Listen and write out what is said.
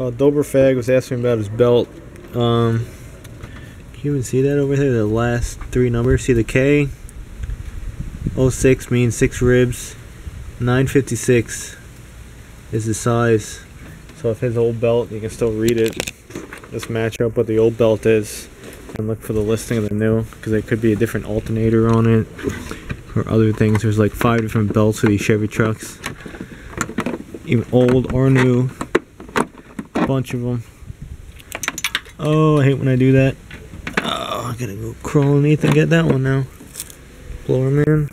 Uh, Doberfag was asking about his belt. Um, can you even see that over there? The last three numbers. See the K? 06 means six ribs. 956 is the size. So if his old belt, you can still read it. Just match up what the old belt is and look for the listing of the new because there could be a different alternator on it or other things. There's like five different belts for these Chevy trucks, even old or new. Bunch of them. Oh, I hate when I do that. Oh, I gotta go crawl underneath and get that one now. Blower man.